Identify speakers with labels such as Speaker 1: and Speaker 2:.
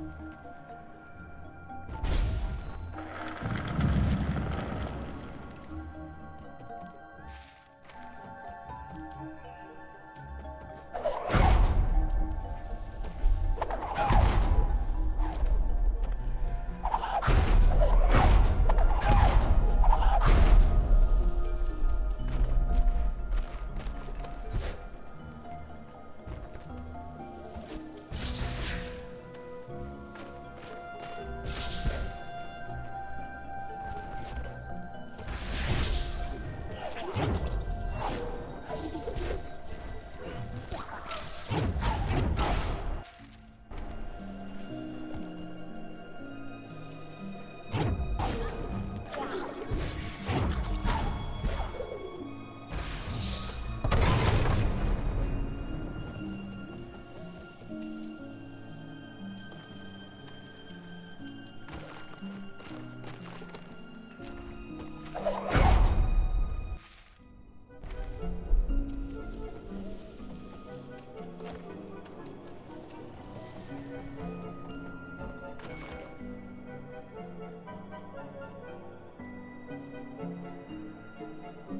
Speaker 1: うん。thank you